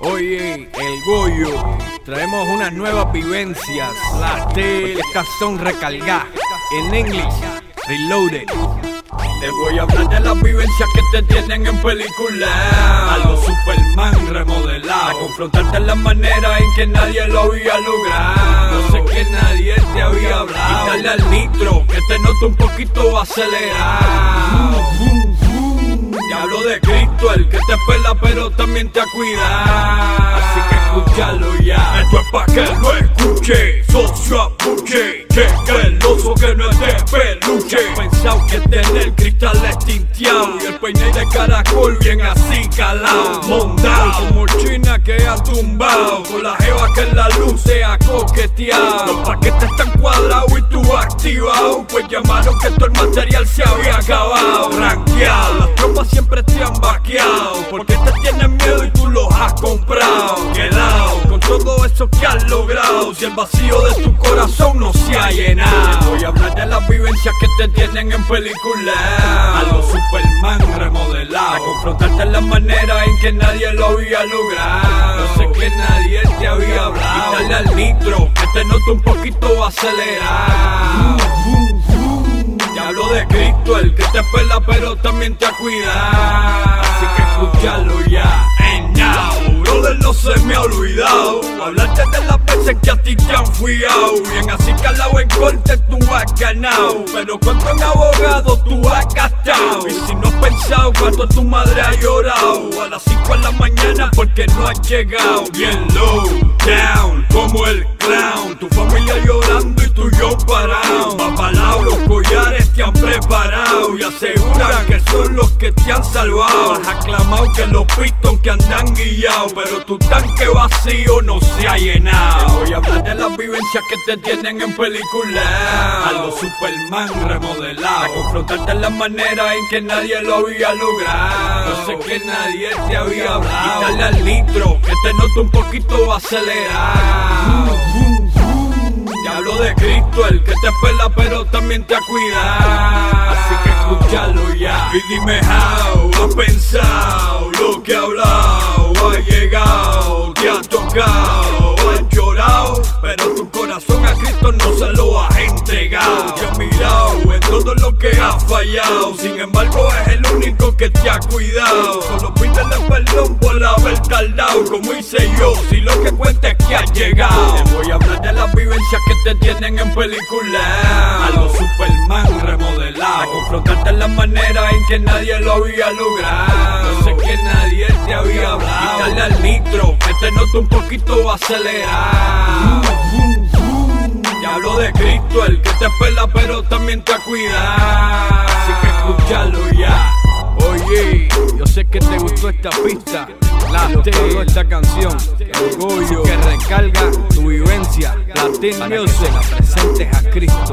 Oye, el Goyo, traemos unas nuevas vivencias. Las de estas son recargadas en inglés, reloaded. Te voy a hablar de las vivencias que te tienen en película. A los Superman remodelado. A confrontarte en la manera en que nadie lo había logrado. No sé que nadie te había hablado. Quítale al nitro, que te noto un poquito acelerado. Cristo, el que te pela pero también te cuida. Así que escúchalo ya. Esto es pa' que lo escuche. Socio apuche. Cheque el oso que no es de peluche. Pensado que tener cristales tinteado y el peine de caracol bien así calado. Mondao como China que ha tumbado. Con la jeva que en la luz se ha coqueteado. Los paquetes están cuadrados y tú activado. Pues llamaron que todo el material se había acabado. Ranqueado, las tropas siempre te han vaqueado. Porque te tienen miedo y tú los has comprado. Quedado con todo eso que has logrado. Si el vacío de que te tienen en película. Algo Superman remodelado. A confrontarte en la manera en que nadie lo había logrado. No sé que nadie te había hablado. Quítale al nitro, que te noto un poquito acelerado. Te hablo de Cristo, el que te pela pero también te cuida. Así que escúchalo ya. Se me ha olvidado. Hablarte de las veces que a ti te han fiado. Bien así calado en corte tú has ganado. Pero cuánto en abogado tú has gastado. Y si no has pensado cuánto tu madre ha llorado. A las 5 de la mañana porque no has llegado. Bien low, down, como el clown. Tu familia llorando y tú yo parado. Papalao, los collares te han preparado. Y aseguran que son los que te han salvado. Has aclamado que los piston que andan guiados. Pero tu tanque vacío no se ha llenado. Te voy a hablar de las vivencias que te tienen en película. Algo Superman remodelado. A confrontarte en la manera en que nadie lo había logrado. No sé que nadie te había hablado. Quítale al nitro, que te noto un poquito acelerado. Te hablo de Cristo, el que te pela pero también te cuida. Así que escúchalo ya. Y dime how, has pensado lo que ha hablado, ha llegado, te ha tocado, has llorado, pero tu corazón a Cristo no se lo has entregado. Te ha mirado en todo lo que has fallado, sin embargo es el único que te ha cuidado. Solo pídele perdón por haber tardado, como hice yo, si lo que cuenta es que has llegado. Las vivencias que te tienen en película. Algo Superman remodelado. A confrontarte en la manera en que nadie lo había logrado. No sé que nadie te había hablado. Quítale al nitro, que te noto un poquito acelerado. Te hablo de Cristo, el que te pela pero también te cuida. Que te gustó esta pista. La te gustó esta canción. Orgullo que recarga tu vivencia. Latin Music, presentes a Cristo.